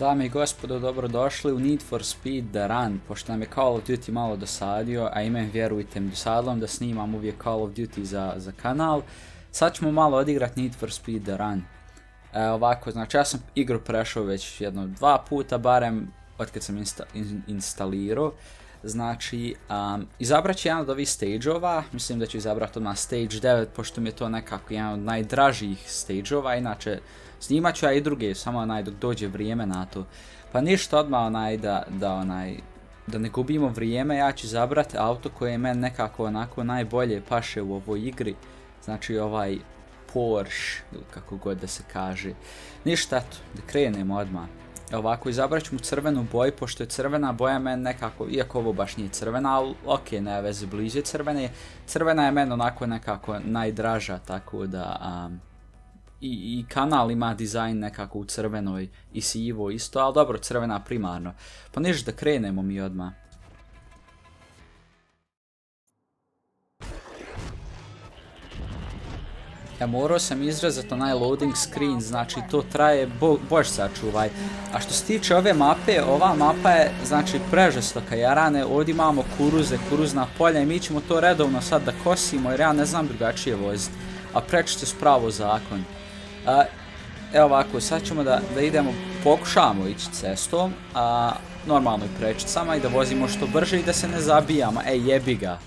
Dame i gospodo, dobrodošli u Need for Speed The Run, pošto nam je Call of Duty malo dosadio, a imam, vjerujte mi, dosadlom da snimam uvijek Call of Duty za, za kanal. Sad ćemo malo odigrati Need for Speed The Run. E, ovako, znači ja sam igru prešao već jedno dva puta, barem od kad sam insta, in, instalirao. Znači, um, izabrat ću jedan od ovih stage-ova, mislim da ću izabrati odmah stage 9, pošto mi je to nekako jedan od najdražih stage-ova, inače snimat ću ja i druge, samo onaj dok dođe vrijeme na to. Pa ništa odmah onaj da, da onaj, da ne gubimo vrijeme, ja ću izabrati auto koje je meni nekako onako najbolje paše u ovoj igri, znači ovaj Porsche, ili kako god da se kaže. Ništa, to, da krenemo odmah. Ovako, izabrat ću mu crvenu boju, pošto je crvena boja meni nekako, iako ovo baš nije crvena, ali ok, ne veze, blizu je crvene. Crvena je meni onako nekako najdraža, tako da... Um, i, I kanal ima dizajn nekako u crvenoj i sivo isto, ali dobro, crvena primarno. Pa ništa da krenemo mi odmah. Ja morao sam izrazati onaj loading screen, znači to traje, bo, bož sačuvaj. A što se tiče ove mape, ova mapa je znači prežestoka, jarane, ovdje imamo kuruze, kuruzna polja i mi ćemo to redovno sad da kosimo jer ja ne znam drugačije voziti. A prečite s pravo zakon. A, evo ovako, sad ćemo da, da idemo, pokušamo ići cestom, a normalno i prečicama i da vozimo što brže i da se ne zabijamo. Ej, jebi ga.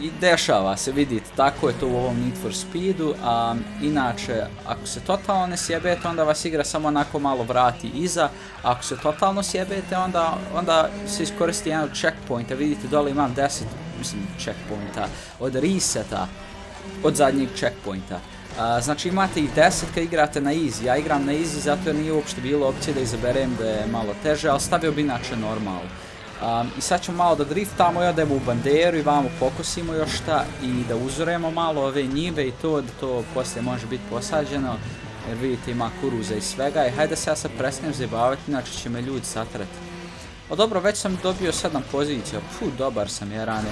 I dešava se, vidite, tako je to u ovom Need for Speedu, a inače, ako se totalno ne sjebete, onda vas igra samo onako malo vrati iza, a ako se totalno sjebete, onda, onda se iskoristi jedan od checkpointa, vidite, dole imam 10, mislim, checkpointa, od reseta, od zadnjeg checkpointa. A, znači imate i 10 kad igrate na easy, ja igram na easy zato jer nije uopšte bilo opcije da izaberem da je malo teže, ali stavio bi inače normalno. Um, I sad ćemo malo da driftamo i odemo u banderu i vamo pokosimo još šta i da uzoremo malo ove njive i to da to poslije može biti posađeno jer vidite ima kuruza i svega i hajde se ja sad prestanem zabavati inače će me ljudi satrati. O dobro, već sam dobio 7 pozicija, puh, dobar sam je rane.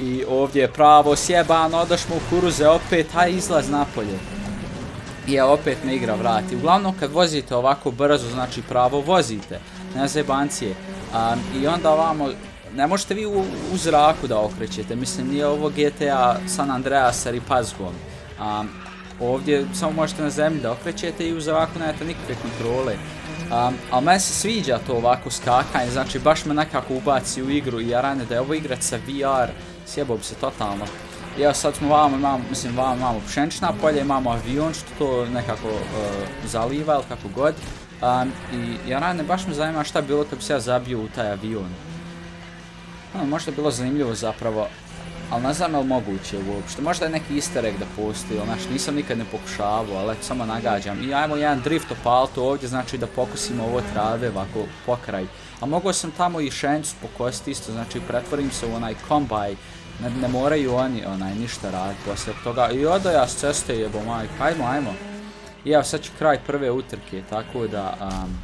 I ovdje je pravo sjebano, odašmo u kuruze opet, haj izlaz napolje. I je opet me igra vrati. Uglavnom kad vozite ovako brzo, znači pravo vozite, ne zajebancije. Um, I onda ovamo, ne možete vi u, u zraku da okrećete, mislim nije ovo GTA San Andreas ili Pazgon. Um, ovdje samo možete na zemlji da okrećete i u zraku nemate nikakve kontrole. Um, ali meni se sviđa to ovako skakanje, znači baš me nekako ubaci u igru i ja rane da je ovo igrat sa VR, sjebao bi se totalno. I evo sad smo vamo, imamo, mislim vamo imamo pšenčna polje, imamo avion što to nekako uh, zaliva ili kako god. Um, I ja rane, baš me zanima šta bilo kad bi se ja zabio u taj avion. Ono, možda je bilo zanimljivo zapravo, ali ne znam je li moguće uopšte. Možda je neki easter egg da postoji, ali znači nisam nikad ne pokušavao, ali samo nagađam. I ajmo jedan drift opalto ovdje, znači da pokusimo ovo trave ovako pokraj. A mogao sam tamo i šencu pokositi isto, znači pretvorim se u onaj kombaj. Ne, ne moraju oni onaj ništa raditi poslije toga. I odo ja s ceste jebo majka, ajmo, ajmo. I evo sad će kraj prve utrke, tako da um,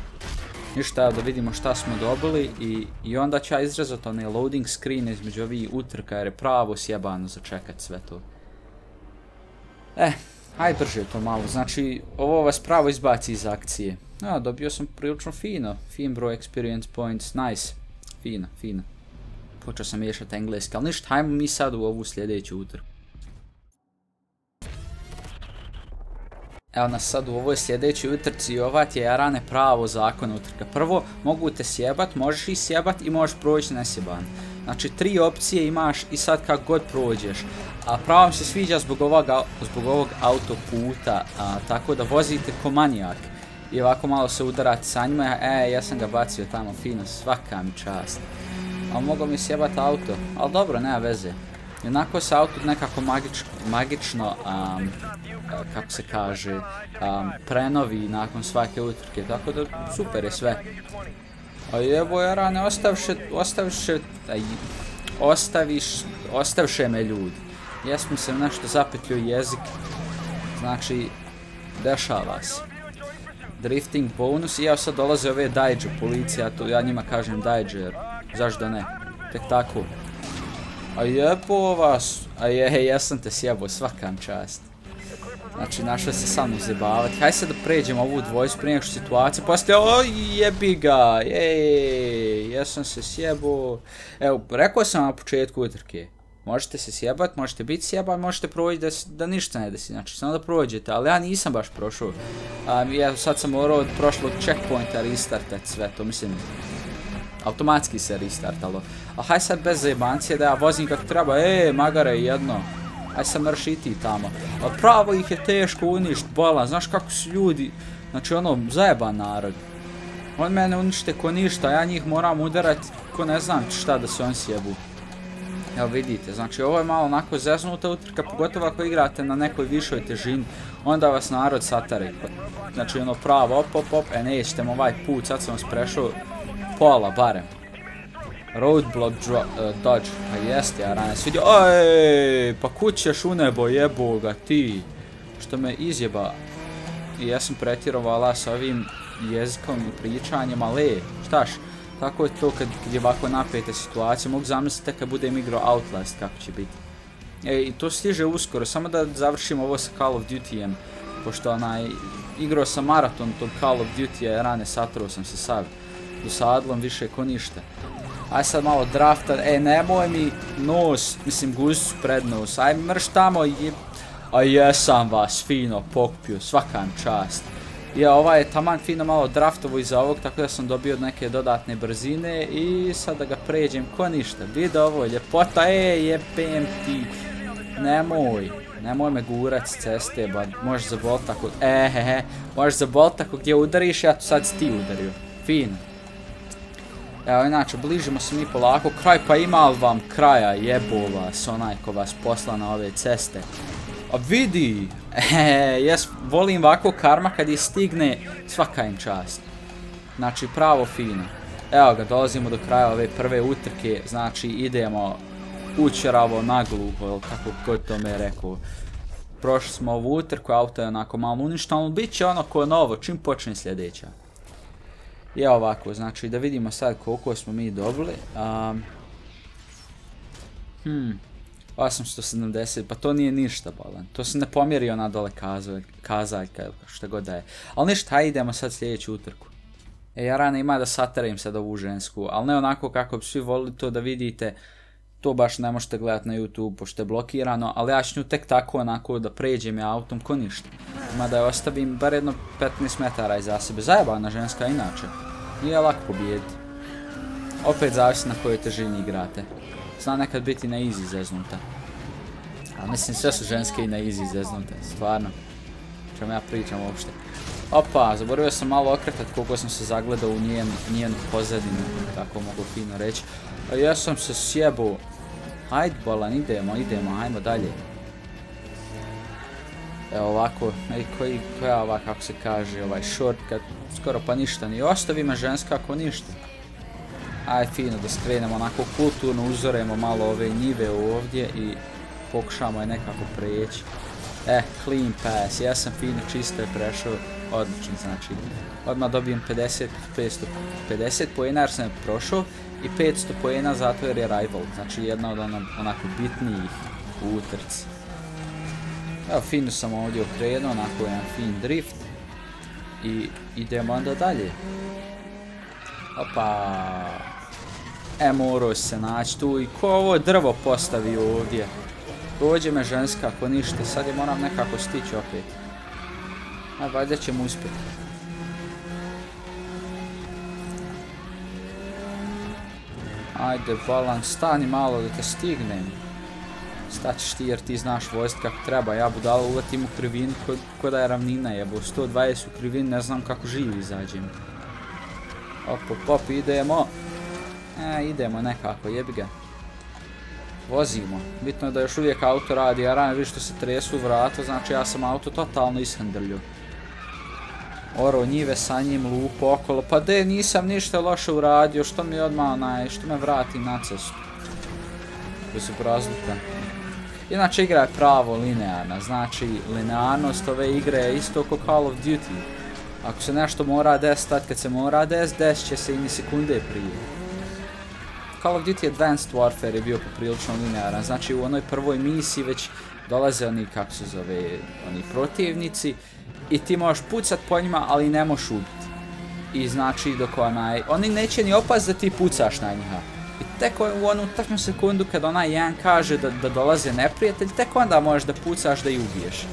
ništa da vidimo šta smo dobili i, i onda ću ja izrazati onaj loading screen između ovih utrka jer je pravo sjebano začekat sve to. Eh, aj brže to malo, znači ovo vas pravo izbaci iz akcije. Ja, dobio sam prilično fino, fin broj experience points, nice, fino, fino. Počeo sam miješati engleski, ali ništa, hajmo mi sad u ovu sljedeću utrku. Evo nas sad u ovoj sljedećoj utrci ova ti je jarane pravo zakon utrka. Prvo, mogu te sjebat, možeš i sjebat i možeš proći nesjeban. Znači, tri opcije imaš i sad kako god prođeš. A pravo mi se sviđa zbog ovog, zbog ovog autoputa, a, tako da vozite ko manijak. I ovako malo se udarati sa njima, e, ja sam ga bacio tamo fino, svaka mi čast. A mogu mi sjebat auto, ali dobro, nema veze. I onako se Outlook nekako magič, magično, um, kako se kaže, um, prenovi nakon svake utrke, tako da super je sve. A evo ja rane, ostavše, ostavše, aj, ostaviš, ostavše me ljudi. Jesmo se nešto zapetljio jezik, znači, dešava se. Drifting bonus, i ja sad dolaze ove dajđe policija, to ja njima kažem dajđe, zašto ne, tek tako. A jebo vas, a je, ja sam te sjebo, svakam čast. Znači, našao se sam uzjebavati. Hajde sad da pređemo ovu dvojicu prije nego što situacija o jebi ga, ej, jesam se sjebo. Evo, rekao sam na početku utrke. Možete se sjebat, možete biti sjebat, možete proći da, da ništa ne desi, znači samo da prođete, ali ja nisam baš prošao. Um, ja sad sam morao od prošlog checkpointa restartat sve to, mislim, automatski se restartalo. A haj sad bez zajebancije da ja vozim kako treba, e, magare jedno, aj sam mrš i ti tamo. A pravo ih je teško uništ, bolan, znaš kako su ljudi, znači ono, zajeban narod. On mene unište ko ništa, ja njih moram udarati ko ne znam šta da se on sjebu. Evo vidite, znači ovo je malo onako zeznuta utrka, pogotovo ako igrate na nekoj višoj težini, onda vas narod satari. Znači ono pravo, op, op, op, e nećete ovaj put, sad sam vas prešao pola barem. Roadblock dro, uh, dodge, pa jeste, ja ranije vidio, oj, pa kućeš u nebo, jeboga ti, što me izjeba. I ja sam pretjerovala sa ovim jezikom i pričanjem, ale, štaš, tako je to kad, kad je ovako napeta situacija, mogu zamisliti kad budem igrao Outlast kako će biti. E, i to stiže uskoro, samo da završim ovo sa Call of Duty-em, pošto onaj, igrao sam maraton tog Call of Duty-a, rane satrao sam se sad, dosadilo više ko ništa. Aj sad malo drafta, e, nemoj mi nos, mislim guzicu pred nos, aj mrš tamo, je... A jesam vas fino pokupio, svakan čast. Ja, ovaj je taman fino malo draftovo iza ovog, tako da sam dobio neke dodatne brzine i sad da ga pređem ko ništa. Vidi ovo, ljepota, e, jebem ti. Nemoj, nemoj me gurat s ceste, ba, možeš zabolit tako, e, he, he, možeš zabolit tako gdje udariš, ja tu sad si ti udario. Fino. Evo, inače, bližimo se mi polako, kraj pa ima vam kraja jebova vas, onaj ko vas posla na ove ceste. A vidi, e, jes, volim ovako karma kad je stigne svaka im čast. Znači, pravo fino. Evo ga, dolazimo do kraja ove prve utrke, znači idemo učeravo na ili kako god to me rekao. Prošli smo ovu utrku, auto je onako malo uništeno, ali bit će ono ko novo, čim počne sljedeća. Je ovako, znači da vidimo sad koliko smo mi dobili. Um, hmm. 870, pa to nije ništa bolan. To se ne pomjerio na dole kazaljka ili šta god da je. Ali ništa, hajde idemo sad sljedeću utrku. E, ja rana ima da satarim sad ovu žensku, ali ne onako kako bi svi volili to da vidite. To baš ne možete gledati na YouTube, pošto je blokirano, ali ja ću nju tek tako onako da pređem ja autom ko ništa. Ima da je ostavim bar jedno 15 metara iza sebe. Zajebana ženska inače. Nije lako pobijediti. Opet zavisi na kojoj težini igrate zna nekad biti na easy zeznuta. A mislim sve su ženske i na easy zeznute, stvarno. Čemu ja pričam uopšte. Opa, zaboravio sam malo okretat koliko sam se zagledao u njen, njenu pozadinu, tako mogu fino reći. Ja sam se sjebao. Hajde bolan, idemo, idemo, hajmo dalje. Evo ovako, ej, koji, koja ova, kako se kaže, ovaj shortcut, skoro pa ništa, ni ostavi me ženska ako ništa. Aj fino da skrenemo onako kulturno, uzoremo malo ove njive ovdje i pokušamo je nekako preći. Eh, clean pass, ja sam fino čisto je prešao, odlično znači. Odmah dobijem 50, 500, 50 pojena jer sam prošao i 500 pojena zato jer je rival, znači jedna od ono, onako bitnijih u utrci. Evo, finu sam ovdje okrenuo, onako jedan fin drift i idemo onda dalje. Opa. E, morao se naći tu i ko ovo drvo postavi ovdje? Dođe me ženska, ako ništa, sad je moram nekako stići opet. A, valjda ćemo uspjeti. Ajde, Balan, stani malo da te stignem. Staćeš ti jer ti znaš vojst kako treba, ja budalo uletim u krivinu kod, kod je ravnina jebo, 120 u krivin, ne znam kako živi izađem. Op, op, op, idemo. E, idemo nekako, jebi ga. Vozimo. Bitno je da još uvijek auto radi, ja ranim vidiš što se tresu vrata, znači ja sam auto totalno ishendrlju. Oro njive sa njim, lupo okolo, pa de, nisam ništa loše uradio, što mi odmah onaj, što me vrati na cestu. Bez obrazluka. Inače igra je pravo linearna, znači linearnost ove igre je isto kao Call of Duty. Ako se nešto mora desiti, tad kad se mora desiti, desit će se i ni sekunde prije. Call of Duty Advanced Warfare je bio poprilično linearan, znači u onoj prvoj misiji već dolaze oni, kako se zove, oni protivnici i ti možeš pucat po njima, ali ne možeš ubiti. I znači dok onaj, oni neće ni opast da ti pucaš na njih. I tek u onu taknu sekundu kad onaj jedan kaže da, da dolaze neprijatelj, tek onda možeš da pucaš da i ubiješ.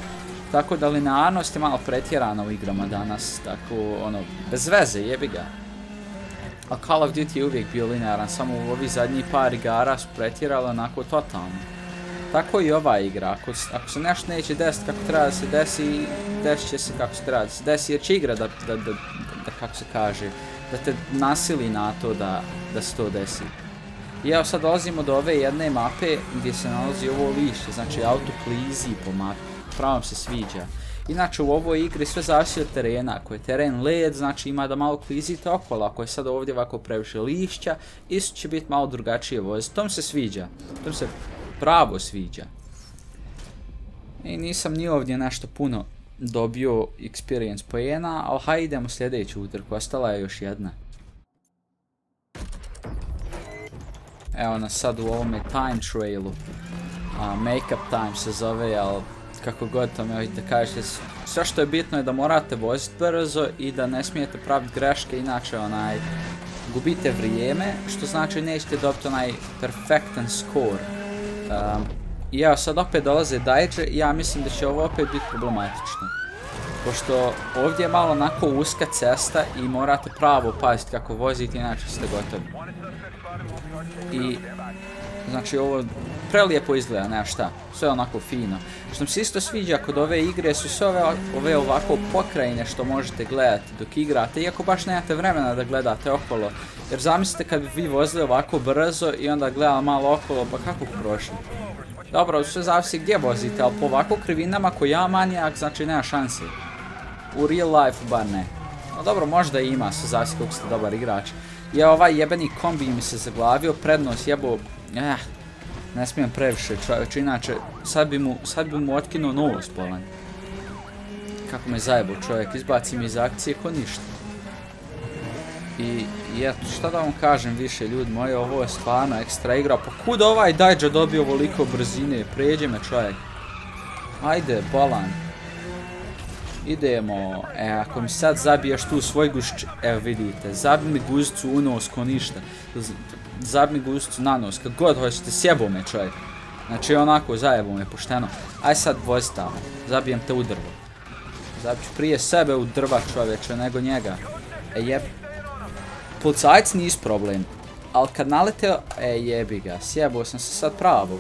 Tako da linearnost je malo pretjerana u igrama danas, tako ono, bez veze, jebi ga. A Call of Duty je uvijek bio linearan, samo u ovi zadnji par igara su pretjerali onako totalno. Tako i ova igra, ako, ako se nešto neće desiti kako treba da se desi, desit će se kako se treba da se desi, jer će igra da, da, da, da, kako se kaže, da te nasili na to da, da se to desi. I evo sad dolazimo do ove jedne mape gdje se nalazi ovo lišće, znači auto klizi po mapi, pravom se sviđa. Inače u ovoj igri sve zavisi od terena, ako je teren led, znači ima da malo klizite okolo, ako je sad ovdje ovako previše lišća, isto će biti malo drugačije voze, to mi se sviđa, to mi se pravo sviđa. I nisam ni ovdje nešto puno dobio experience pojena, ali hajde idemo sljedeću utrku, ostala je još jedna. Evo nas sad u ovome time trailu. A, make up time se zove, ali kako god to mi da kažete. Sve što je bitno je da morate voziti brzo i da ne smijete praviti greške, inače onaj gubite vrijeme, što znači nećete dobiti onaj perfektan score. Um, I evo sad opet dolaze dajđe ja mislim da će ovo opet biti problematično. Pošto ovdje je malo onako uska cesta i morate pravo paziti kako vozite, inače ste gotovi. I znači ovo prelijepo izgleda, nema šta, sve onako fino. Što mi se isto sviđa kod ove igre su sve ove, ove ovako pokrajine što možete gledati dok igrate, iako baš nemate vremena da gledate okolo. Jer zamislite kad bi vi vozili ovako brzo i onda gledali malo okolo, pa kako prošli? Dobro, sve zavisi gdje vozite, ali po ovako krivinama ko ja manijak, znači nema šanse. U real life bar ne. No dobro, možda ima, sve zavisi koliko ste dobar igrač. Je ovaj jebeni kombi mi se zaglavio, prednost jebo... Eh, ne smijem previše čovječ, inače sad bi mu, sad bi mu otkinuo nos polan. Kako me zajebo čovjek, izbaci mi iz akcije ko ništa. I, i eto, šta da vam kažem više ljudi moji, ovo je stvarno ekstra igra. Pa kuda ovaj Dajđa dobio ovoliko brzine, pređe me čovjek. Ajde, bolan. Idemo, e, ako mi sad zabiješ tu svoj gušć, evo vidite, zabi mi guzicu u nos ko ništa zabi mi guzicu na nos, kad god hoćete, sjebo me čovjek. Znači onako, zajebo me, pošteno. Aj sad vozi tamo, zabijem te u drvo. Zabiću prije sebe u drva čovječe, nego njega. E jeb. Policajci nis problem. Ali kad nalete, e jebi ga, sjebo sam se sad pravo.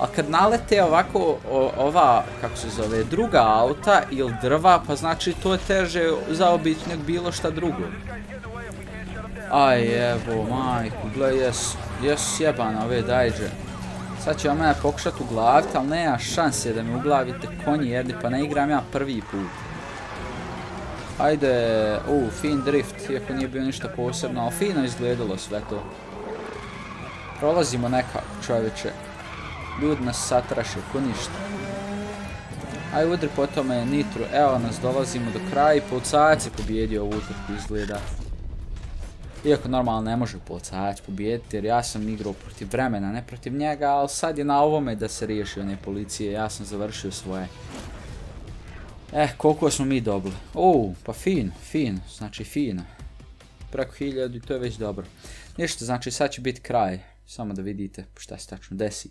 A kad nalete ovako o, ova, kako se zove, druga auta ili drva, pa znači to je teže zaobići nek bilo šta drugo. Aj evo, majku, gle, jes, jes jebana ove dajđe. Sad će vam ja pokušat uglaviti, ali nema šanse da mi uglavite konji, jedni, pa ne igram ja prvi put. Ajde, u, fin drift, iako nije bio ništa posebno, ali fino izgledalo sve to. Prolazimo nekako, čovječe. Ljudi nas satraše, ko ništa. Aj udri po tome nitro, evo nas dolazimo do kraja i policajac je pobjedio ovu utrku izgleda. Iako normalno ne može policajac pobijediti jer ja sam igrao protiv vremena, ne protiv njega, ali sad je na ovome da se riješi one policije, ja sam završio svoje. Eh, koliko smo mi dobili? Uuu, pa fin, fin, znači fino. Preko hiljadu i to je već dobro. Ništa, znači sad će biti kraj, samo da vidite šta se tačno desi.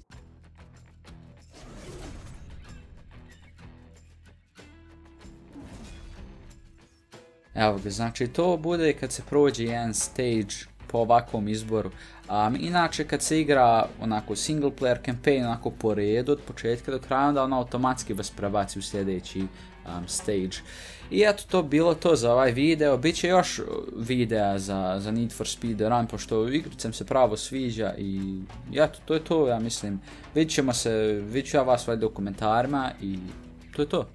Evo ga, znači to bude kad se prođe jedan stage po ovakvom izboru. Um, inače kad se igra onako single player campaign onako po redu od početka do kraja onda ona automatski vas prebaci u sljedeći um, stage. I eto to bilo to za ovaj video, bit će još videa za, za Need for Speed Run pošto igricam se pravo sviđa i eto to je to ja mislim. Vidit ćemo se, vidit ću ja vas valjda u komentarima i to je to.